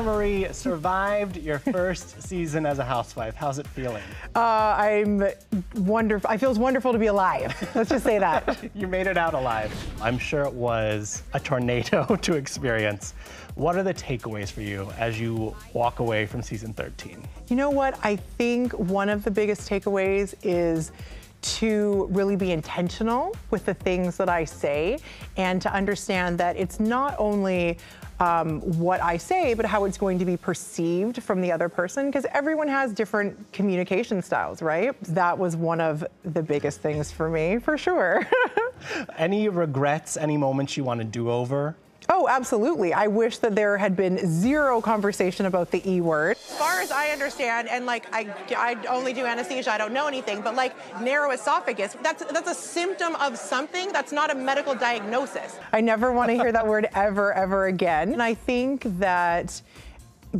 Marie survived your first season as a housewife. How's it feeling? Uh, I'm wonderful. I feels wonderful to be alive. Let's just say that. you made it out alive. I'm sure it was a tornado to experience. What are the takeaways for you as you walk away from season 13? You know what? I think one of the biggest takeaways is to really be intentional with the things that I say and to understand that it's not only um, what I say, but how it's going to be perceived from the other person, because everyone has different communication styles, right? That was one of the biggest things for me, for sure. any regrets, any moments you want to do over? Oh, absolutely. I wish that there had been zero conversation about the E word. As far as I understand, and like I, I only do anesthesia, I don't know anything, but like narrow esophagus, that's that's a symptom of something. That's not a medical diagnosis. I never want to hear that word ever, ever again. And I think that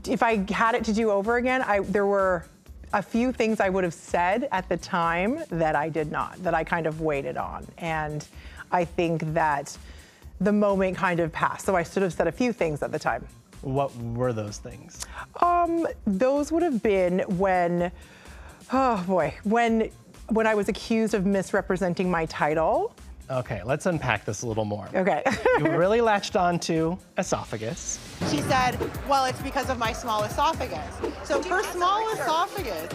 if I had it to do over again, I there were a few things I would have said at the time that I did not, that I kind of waited on. And I think that the moment kind of passed. So I should have said a few things at the time. What were those things? Um, those would have been when, oh boy, when when I was accused of misrepresenting my title. Okay, let's unpack this a little more. Okay. you really latched on to esophagus. She said, well, it's because of my small esophagus. So her small esophagus.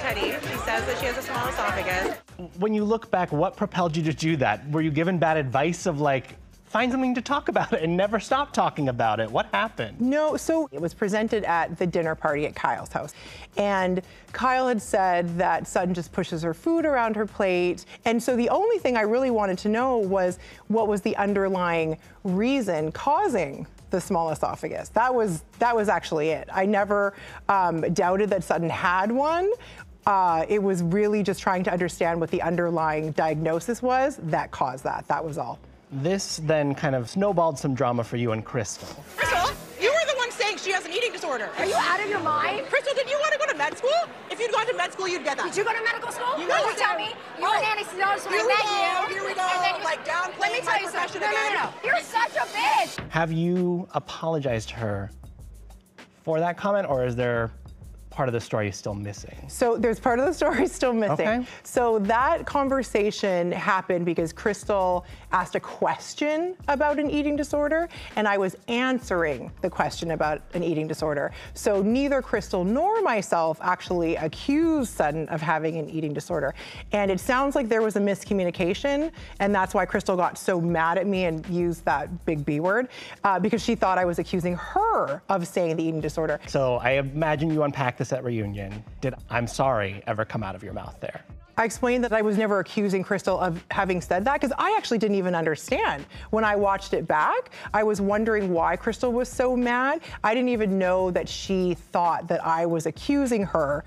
Teddy, she says that she has a small esophagus. When you look back, what propelled you to do that? Were you given bad advice of like, find something to talk about it and never stop talking about it. What happened? No, so it was presented at the dinner party at Kyle's house. And Kyle had said that Sutton just pushes her food around her plate. And so the only thing I really wanted to know was what was the underlying reason causing the small esophagus. That was that was actually it. I never um, doubted that Sutton had one. Uh, it was really just trying to understand what the underlying diagnosis was that caused that. That was all. This then kind of snowballed some drama for you and Crystal. Crystal, you were the one saying she has an eating disorder. Are you out of your mind? Crystal, did you want to go to med school? If you'd gone to med school, you'd get that. Did you go to medical school? You no, know you tell me. You were an anesthesiologist when Here I we met go. you. Here we go. And then you- Like downplaying Let my tell you profession No, no, no, again. no. You're such a bitch. Have you apologized to her for that comment, or is there part of the story is still missing? So there's part of the story still missing. Okay. So that conversation happened because Crystal asked a question about an eating disorder, and I was answering the question about an eating disorder. So neither Crystal nor myself actually accused Sutton of having an eating disorder. And it sounds like there was a miscommunication, and that's why Crystal got so mad at me and used that big B word, uh, because she thought I was accusing her of saying the eating disorder. So I imagine you unpacked this at reunion. Did I'm sorry ever come out of your mouth there? I explained that I was never accusing Crystal of having said that because I actually didn't even understand. When I watched it back, I was wondering why Crystal was so mad. I didn't even know that she thought that I was accusing her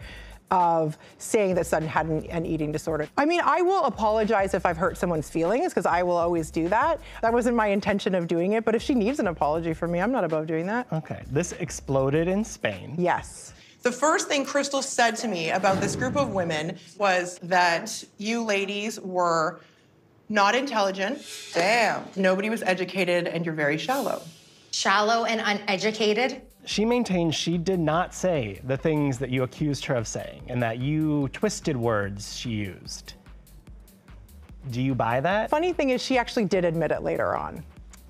of saying that Sutton had an, an eating disorder. I mean, I will apologize if I've hurt someone's feelings because I will always do that. That wasn't my intention of doing it, but if she needs an apology from me, I'm not above doing that. Okay, this exploded in Spain. Yes. The first thing Crystal said to me about this group of women was that you ladies were not intelligent. Damn. Nobody was educated, and you're very shallow. Shallow and uneducated. She maintains she did not say the things that you accused her of saying and that you twisted words she used. Do you buy that? Funny thing is, she actually did admit it later on.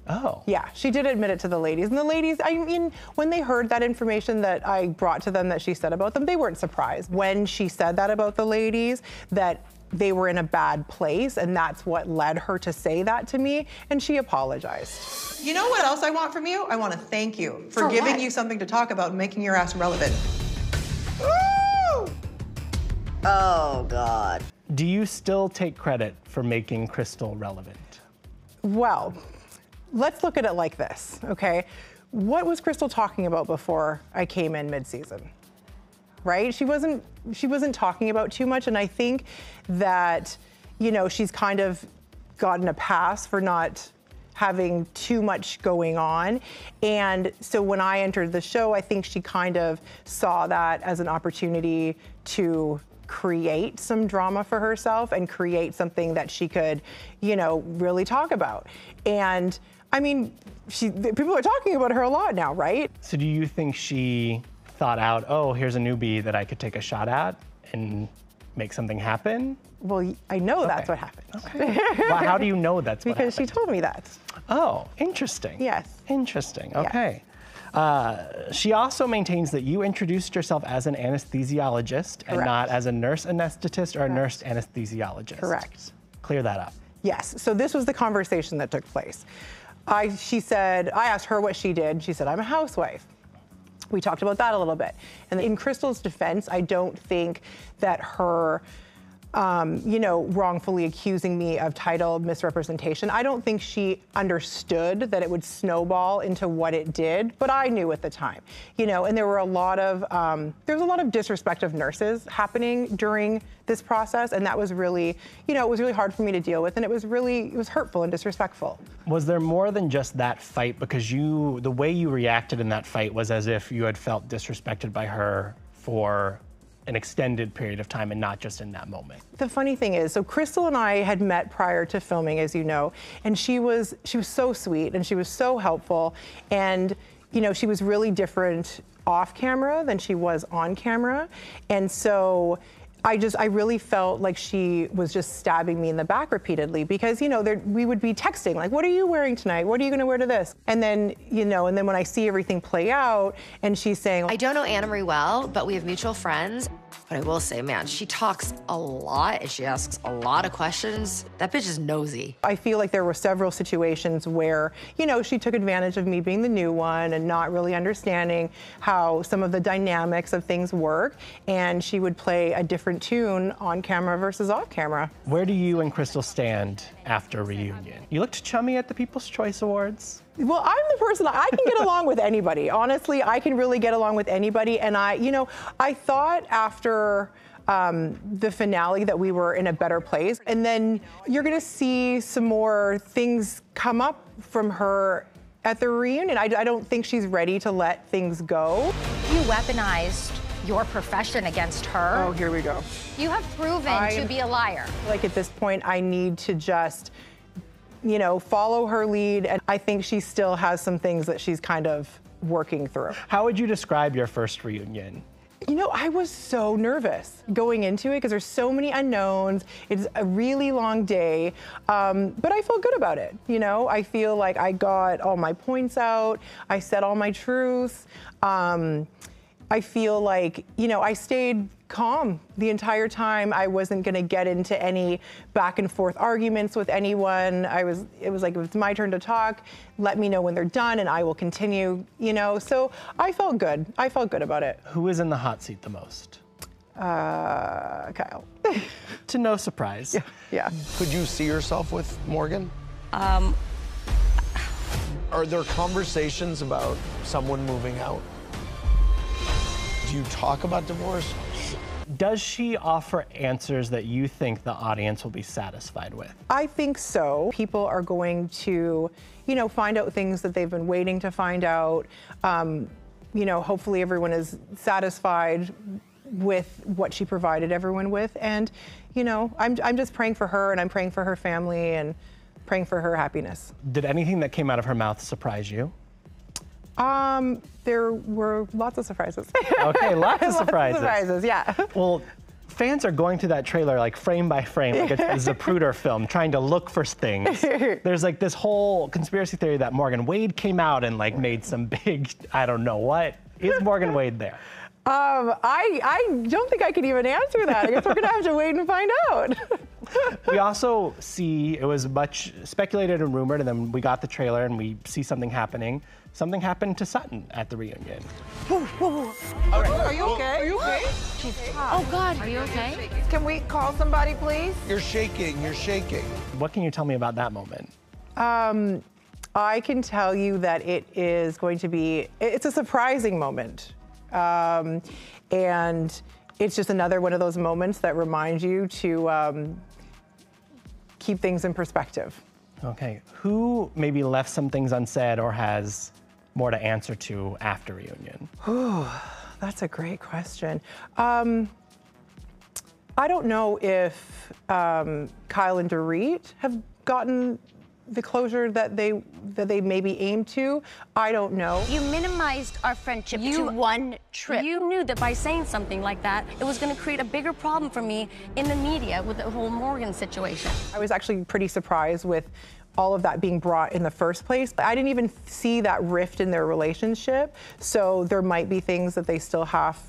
Oh. Yeah, she did admit it to the ladies. And the ladies, I mean, when they heard that information that I brought to them that she said about them, they weren't surprised. When she said that about the ladies, that they were in a bad place, and that's what led her to say that to me, and she apologized. You know what else I want from you? I want to thank you for, For giving what? you something to talk about and making your ass relevant. Oh, God. Do you still take credit for making Crystal relevant? Well, let's look at it like this, okay? What was Crystal talking about before I came in mid-season? Right? She wasn't she wasn't talking about too much and I think that you know, she's kind of gotten a pass for not having too much going on. And so when I entered the show, I think she kind of saw that as an opportunity to create some drama for herself and create something that she could, you know, really talk about. And I mean, she, people are talking about her a lot now, right? So do you think she thought out, oh, here's a newbie that I could take a shot at and make something happen? Well, I know that's what happened. Okay. well, how do you know that's what Because she told me that. Oh, interesting. Yes. Interesting. Yes. Uh, she also maintains that you introduced yourself as an anesthesiologist and not as a nurse anesthetist or a nurse anesthesiologist. Correct. Clear that up. Yes. So this was the conversation that took place. I, she said, I asked her what she did. She said, I'm a housewife. We talked about that a little bit. And in Crystal's defense, I don't think that her, um, you know, wrongfully accusing me of title misrepresentation, I don't think she understood that it would snowball into what it did, but I knew at the time, you know, and there were a lot of, um, there was a lot of disrespect of nurses happening during this process, and that was really, you know, it was really hard for me to deal with, and it was really, it was hurtful and disrespectful. Was there more than just that fight? Because you, the way you reacted in that fight was as if you had felt disrespected by her for an extended period of time and not just in that moment. The funny thing is, so Crystal and I had met prior to filming, as you know, and she was she was so sweet and she was so helpful, and you know she was really different off camera than she was on camera, and so. I just, I really felt like she was just stabbing me in the back repeatedly because, you know, we would be texting, like, what are you wearing tonight? What are you gonna wear to this? And then, you know, and then when I see everything play out and she's saying, I don't know Annemarie well, but we have mutual friends. But I will say, man, she talks a lot and she asks a lot of questions. That bitch is nosy. I feel like there were several situations where, you know, she took advantage of me being the new one and not really understanding how some of the dynamics of things work. And she would play a different tune on camera versus off camera. Where do you and Crystal stand after reunion? You looked chummy at the People's Choice Awards. Well, I'm the person I can get along with anybody. Honestly, I can really get along with anybody. And I, you know, I thought after um, the finale that we were in a better place. And then you're gonna see some more things come up from her at the reunion. I, I don't think she's ready to let things go. You weaponized your profession against her. Oh, here we go. You have proven I- to be a liar. Like at this point, I need to just, you know, follow her lead. And I think she still has some things that she's kind of working through. How would you describe your first reunion? You know, I was so nervous going into it because there's so many unknowns. It's a really long day, um, but I feel good about it. You know, I feel like I got all my points out. I said all my truths. Um, I feel like, you know, I stayed calm the entire time. I wasn't going to get into any back and forth arguments with anyone. I was, it was like, if it's my turn to talk, let me know when they're done and I will continue, you know. So I felt good. I felt good about it. Who is in the hot seat the most? Uh, Kyle. To no surprise. yeah. Could you see yourself with Morgan? Um. Are there conversations about someone moving out? Do you talk about divorce? Does she offer answers that you think the audience will be satisfied with? I think so. People are going to, you know, find out things that they've been waiting to find out. Um, you know, hopefully everyone is satisfied with what she provided everyone with. And, you know, I'm, I'm just praying for her and I'm praying for her family and praying for her happiness. Did anything that came out of her mouth surprise you? Um, there were lots of surprises. Okay, lots of surprises. surprises, yeah. Well, fans are going through that trailer like frame by frame, like it's a Zapruder film, trying to look for things. There's like this whole conspiracy theory that Morgan Wade came out and like made some big, I don't know what. Is Morgan Wade there? Um, I, I don't think I could even answer that. I guess we're gonna have to wait and find out. We also see it was much speculated and rumored, and then we got the trailer and we see something happening. Something happened to Sutton at the reunion. Are you okay? Are you okay? She's Oh, God. Are you okay? Can we call somebody, please? You're shaking, you're shaking. What can you tell me about that moment? Um, I can tell you that it is going to be, it's a surprising moment. Um, and it's just another one of those moments that remind you to um, keep things in perspective. Okay, who maybe left some things unsaid or has more to answer to after reunion? That's a great question. Um, I don't know if um, Kyle and Dorit have gotten the closure that they that they maybe aim to. I don't know. You minimized our friendship You- to one trip. You knew that by saying something like that, it was going to create a bigger problem for me in the media with the whole Morgan situation. I was actually pretty surprised with all of that being brought in the first place. I didn't even see that rift in their relationship. So there might be things that they still have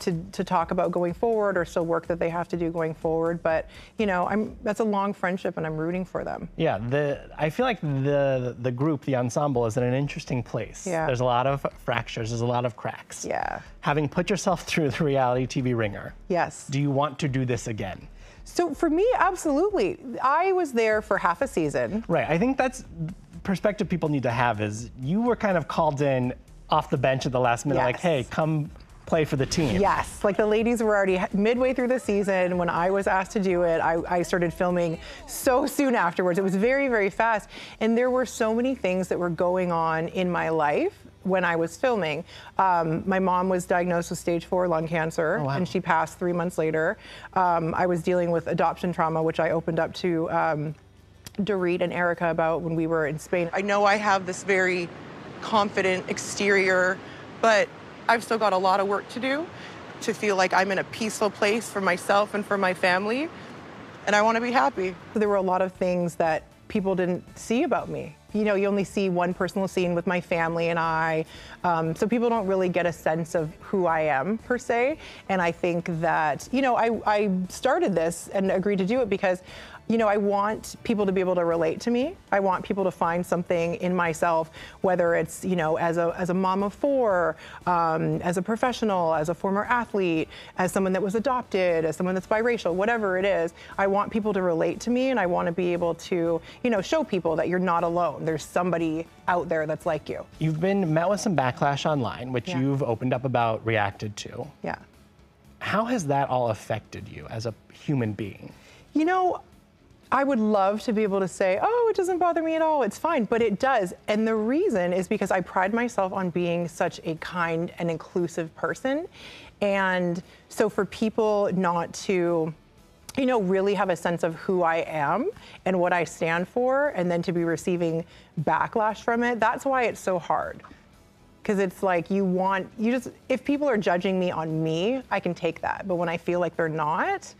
to, to talk about going forward or still work that they have to do going forward. But, you know, I'm that's a long friendship and I'm rooting for them. Yeah, the I feel like the the group, the ensemble, is in an interesting place. Yeah. There's a lot of fractures. There's a lot of cracks. Yeah. Having put yourself through the reality TV wringer, Yes. do you want to do this again? So for me, absolutely. I was there for half a season. Right. I think that's perspective people need to have is you were kind of called in off the bench at the last minute, like, hey, come play for the team. Yes, like the ladies were already midway through the season when I was asked to do it. I, I started filming so soon afterwards. It was very, very fast. And there were so many things that were going on in my life when I was filming. Um, my mom was diagnosed with stage four lung cancer, Oh, wow. and she passed three months later. Um, I was dealing with adoption trauma, which I opened up to. Um, Dorit and Erika about when we were in Spain. I know I have this very confident exterior, but I've still got a lot of work to do to feel like I'm in a peaceful place for myself and for my family. And I want to be happy. There were a lot of things that people didn't see about me. You know, you only see one personal scene with my family and I, um, so people don't really get a sense of who I am per se. And I think that, you know, I, I started this and agreed to do it because, you know, I want people to be able to relate to me. I want people to find something in myself, whether it's, you know, as a, as a mom of four, um, as a professional, as a former athlete, as someone that was adopted, as someone that's biracial, whatever it is. I want people to relate to me and I want to be able to, you know, show people that you're not alone. There's somebody out there that's like you. You've been met with some backlash online, which Yeah. you've opened up about, reacted to. Yeah. How has that all affected you as a human being? You know, I would love to be able to say, oh, it doesn't bother me at all, it's fine, but it does. And the reason is because I pride myself on being such a kind and inclusive person. And so for people not to, you know, really have a sense of who I am and what I stand for, and then to be receiving backlash from it, that's why it's so hard. Because it's like you want, you just, if people are judging me on me, I can take that. But when I feel like they're not,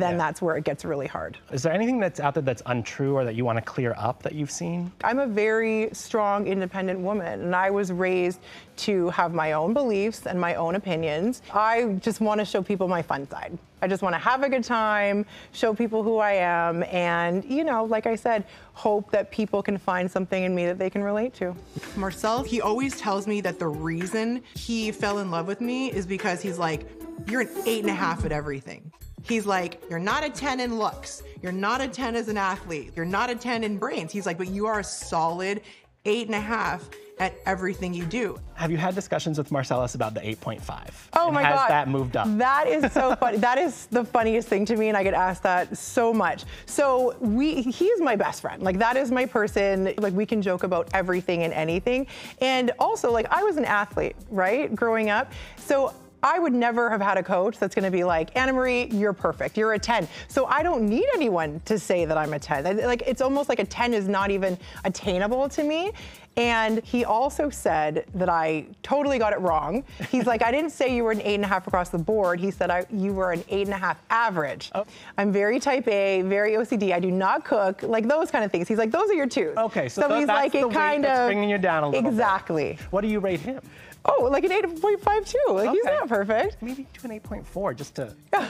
then Yeah. that's where it gets really hard. Is there anything that's out there that's untrue or that you want to clear up that you've seen? I'm a very strong, independent woman, and I was raised to have my own beliefs and my own opinions. I just want to show people my fun side. I just want to have a good time, show people who I am, and, you know, like I said, hope that people can find something in me that they can relate to. Marcel, he always tells me that the reason he fell in love with me is because he's like, you're an eight and a half at everything. He's like, you're not a 10 in looks. You're not a 10 as an athlete. You're not a 10 in brains. He's like, but you are a solid eight and a half at everything you do. Have you had discussions with Marcellus about the 8.5? Oh And my has god. that moved up? That is so funny. that is the funniest thing to me and I get asked that so much. So we he's my best friend. Like that is my person. Like we can joke about everything and anything. And also like I was an athlete, right? Growing up. So I would never have had a coach that's going to be like, Annemarie, you're perfect. You're a 10. So I don't need anyone to say that I'm a 10. I- Like it's almost like a 10 is not even attainable to me. And he also said that I totally got it wrong. He's like, I didn't say you were an eight and a half across the board. He said I, you were an eight and a half average. Oh. I'm very type A, very OCD. I do not cook, like those kind of things. He's like, those are your twos. Okay, so tho- he's that's like, the it kind of bringing you down a little bit. Exactly. What do you rate him? Oh, like an 8.52. Like he's not perfect. Maybe to an 8.4 just to.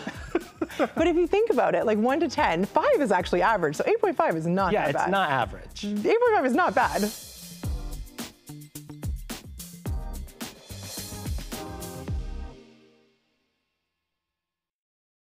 But if you think about it, like 1 to 10, 5 is actually average. So 8.5 is not Yeah, that it's bad. not average. 8.5 is not bad.